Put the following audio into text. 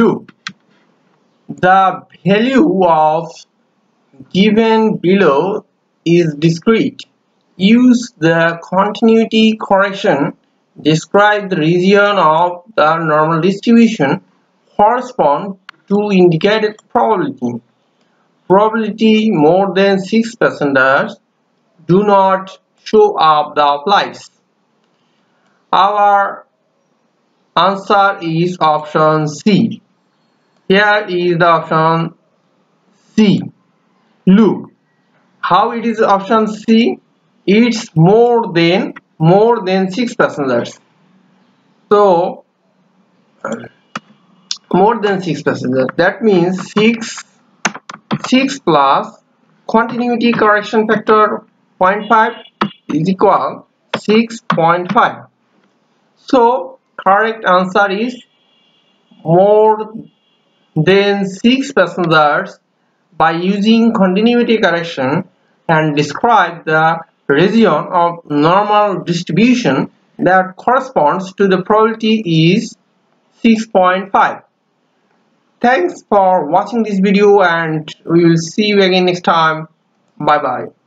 look the value of given below is discrete. Use the continuity correction. Describe the region of the normal distribution. Correspond to indicated probability. Probability more than 6 percenters do not show up the outliers our answer is option C here is the option C. Look how it is option C? It's more than more than 6 percent so more than 6 percent that means 6 6 plus continuity correction factor 0.5 is equal 6.5 so correct answer is more than 6 passengers by using continuity correction and describe the region of normal distribution that corresponds to the probability is 6.5 thanks for watching this video and we will see you again next time. Bye bye